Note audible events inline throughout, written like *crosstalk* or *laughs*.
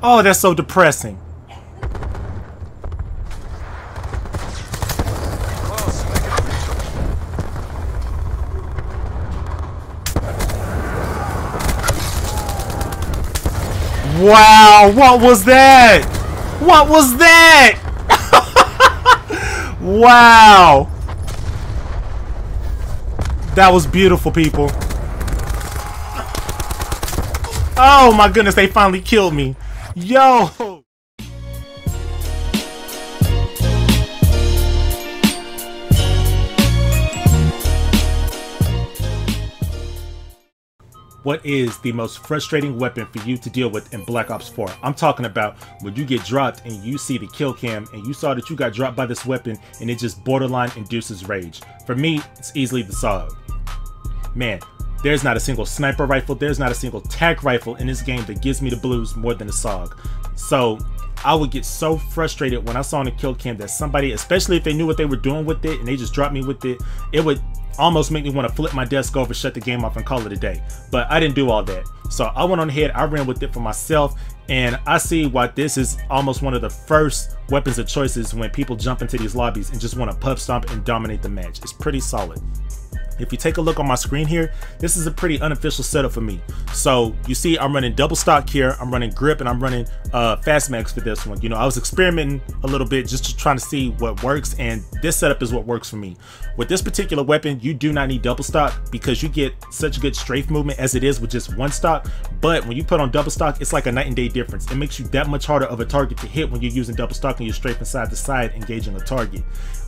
Oh, that's so depressing. Wow, what was that? What was that? *laughs* wow. That was beautiful, people. Oh my goodness, they finally killed me. Yo! What is the most frustrating weapon for you to deal with in Black Ops 4? I'm talking about when you get dropped and you see the kill cam and you saw that you got dropped by this weapon and it just borderline induces rage. For me, it's easily the Saug. Man, there's not a single sniper rifle, there's not a single tac rifle in this game that gives me the blues more than a Saug. So I would get so frustrated when I saw in the kill cam that somebody, especially if they knew what they were doing with it and they just dropped me with it, it would almost make me want to flip my desk over, shut the game off, and call it a day. But I didn't do all that. So I went on ahead, I ran with it for myself, and I see why this is almost one of the first weapons of choices when people jump into these lobbies and just want to pub stomp and dominate the match. It's pretty solid. If you take a look on my screen here, this is a pretty unofficial setup for me. So you see I'm running double stock here, I'm running grip, and I'm running uh, fast mags for this one. You know, I was experimenting a little bit just to trying to see what works, and this setup is what works for me. With this particular weapon, you do not need double stock because you get such good strafe movement as it is with just one stock. But when you put on double stock, it's like a night and day difference. It makes you that much harder of a target to hit when you're using double stock and you're strafing side to side engaging a target.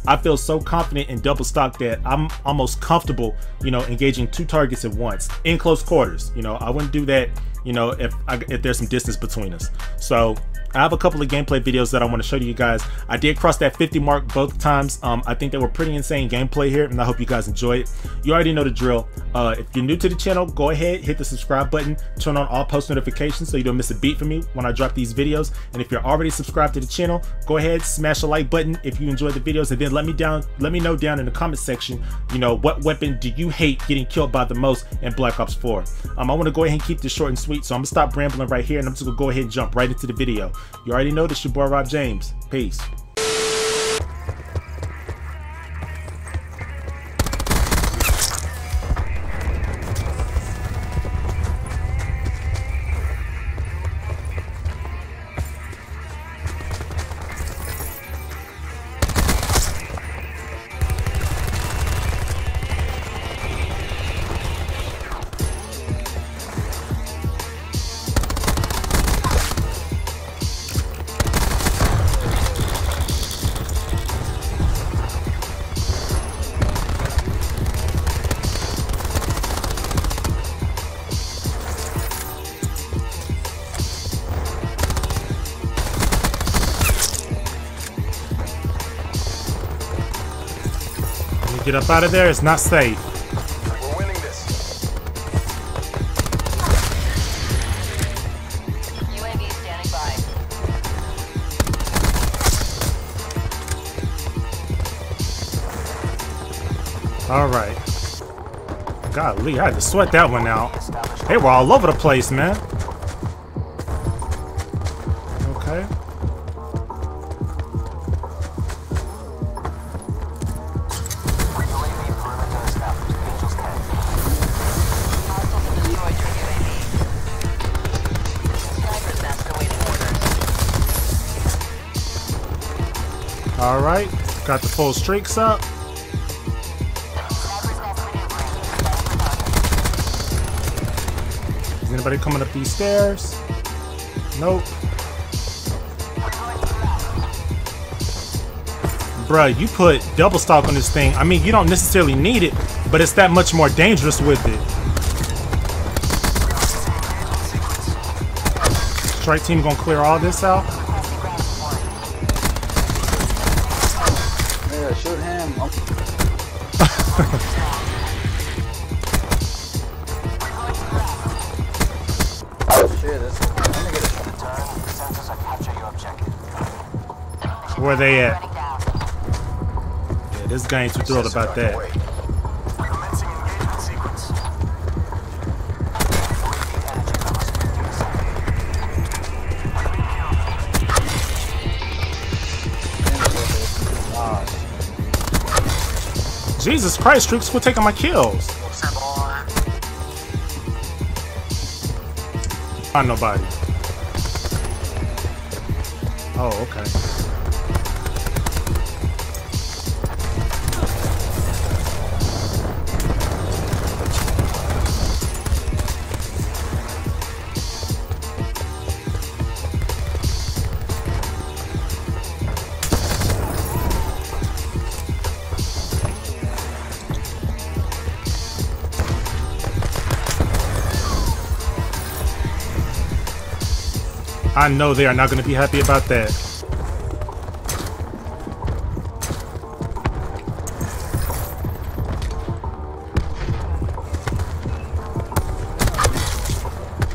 I feel so confident in double stock that I'm almost comfortable, you know, engaging two targets at once in close quarters. You know, I wouldn't do that, you know, if I, if there's some distance between us. So I have a couple of gameplay videos that I want to show to you guys. I did cross that 50 mark both times. Um, I think they were pretty insane gameplay here, and I hope you guys enjoy it. You already know the drill. Uh, if you're new to the channel, go ahead, hit the subscribe button, turn on all post notifications so you don't miss a beat from me when I drop these videos. And if you're already subscribed to the channel, go ahead, smash the like button if you enjoyed the videos, and then let me down, let me know down in the comment section, you know, what weapon do you hate getting killed by the most in Black Ops 4? Um, I want to go ahead and keep this short and sweet, so I'm gonna stop rambling right here, and I'm just gonna go ahead and jump right into the video. You already know this, your boy Rob James. Peace. Get up out of there, it's not safe. By. Alright. Golly, I had to sweat that one out. They were all over the place, man. Orders. Alright. Got the full streaks up. Is anybody coming up these stairs? Nope. Bruh, you put double stock on this thing. I mean, you don't necessarily need it, but it's that much more dangerous with it. Strike team gonna clear all this out. Where they at? Yeah, this guy ain't too thrilled about that. Jesus Christ, Streaks, quit taking my kills. Find nobody. Oh, okay. I know they are not going to be happy about that.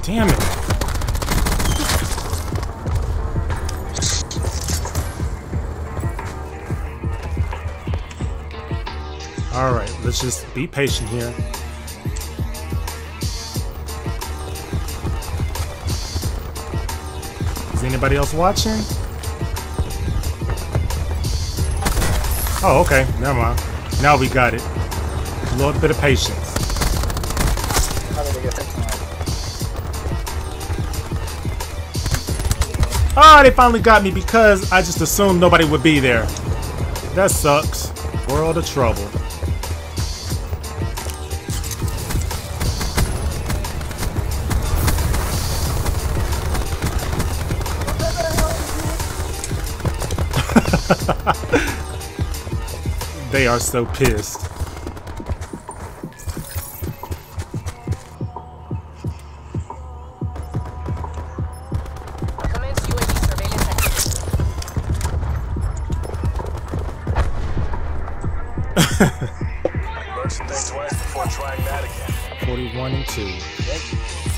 Damn it. Alright, let's just be patient here. Anybody else watching? Oh, okay. Never mind. Now we got it. A little bit of patience. Ah, they finally got me because I just assumed nobody would be there. That sucks. World of trouble. *laughs* they are so pissed. Commence UAV surveillance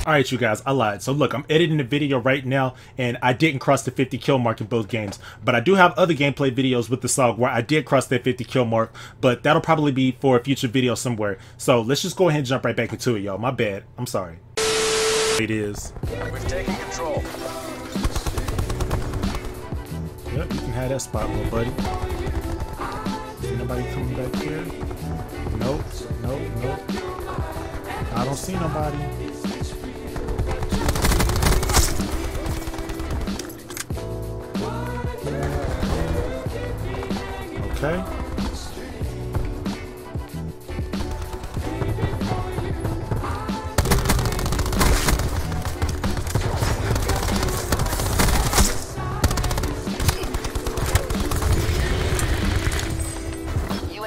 activity. Learn some things twice before trying that again. 41 and 2. Alright, you guys, I lied. So, look, I'm editing the video right now, and I didn't cross the 50 kill mark in both games. But I do have other gameplay videos with the Saug where I did cross that 50 kill mark, but that'll probably be for a future video somewhere. So, let's just go ahead and jump right back into it, y'all. My bad. I'm sorry. It is. We've taken control. Yep, you can have that spot, little buddy. Is nobody coming back here? Nope, nope, nope. I don't see nobody. Okay.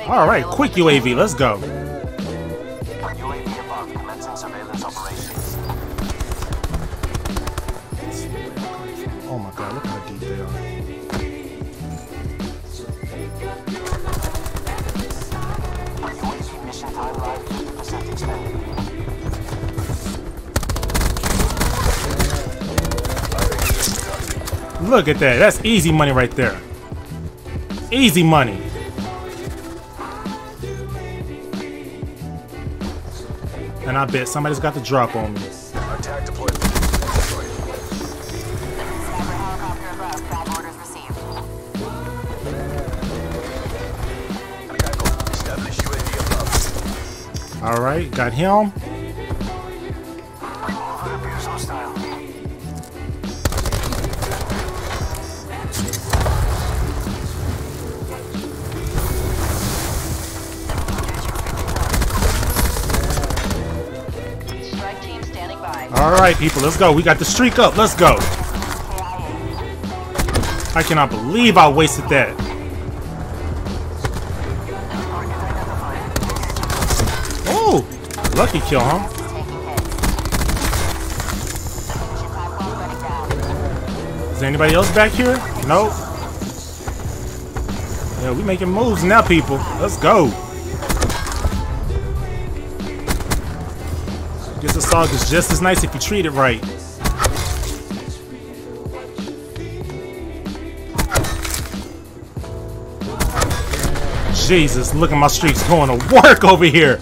All right, quick UAV, let's go. Oh my god, look how deep they are. Mission timeline 50% extended. Look at that. That's easy money right there. Easy money. And I bet somebody's got the drop on me. Sniper All right, got him. Movement appears hostile. Strike team standing by. All right, people, let's go. We got the streak up. Let's go. I cannot believe I wasted that. Lucky kill, huh? Is anybody else back here? Nope. Yeah, we making moves now, people. Let's go. Guess the song is just as nice if you treat it right. Jesus, look at my streaks going to work over here.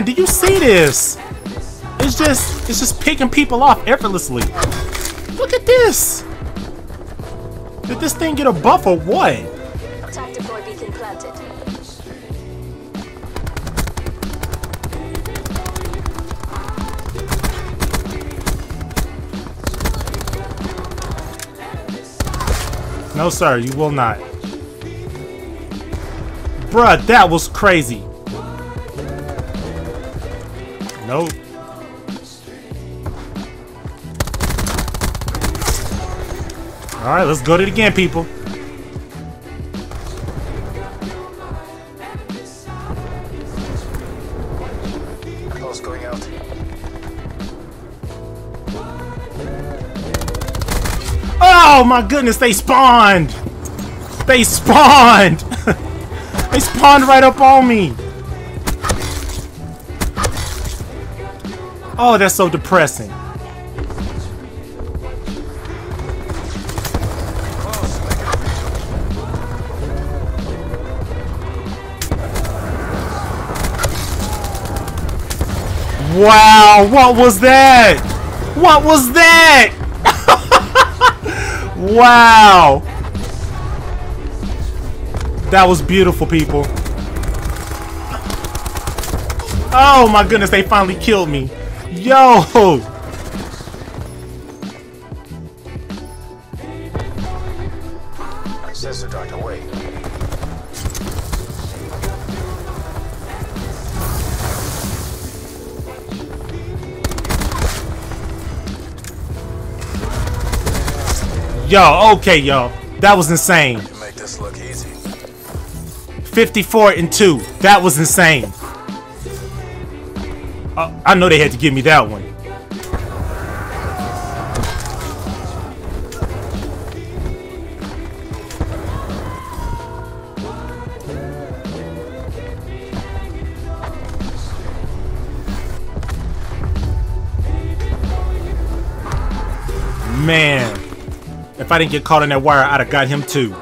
Man, do you see this? It's just, it's just picking people off effortlessly. Look at this! Did this thing get a buff or what? Tactical beacon planted. No, sir, you will not. Bruh, that was crazy. Nope. Alright, let's go to it again, people. Close going out. Oh my goodness, they spawned! They spawned! *laughs* they spawned right up on me! Oh, that's so depressing. Wow, what was that? What was that? *laughs* wow. That was beautiful, people. Oh my goodness, they finally killed me. Yo! Sensor doctor, wait. Yo, okay, yo. That was insane. You make this look easy. 54 and 2. That was insane. I know they had to give me that one. Man, if I didn't get caught in that wire, I'd have got him too.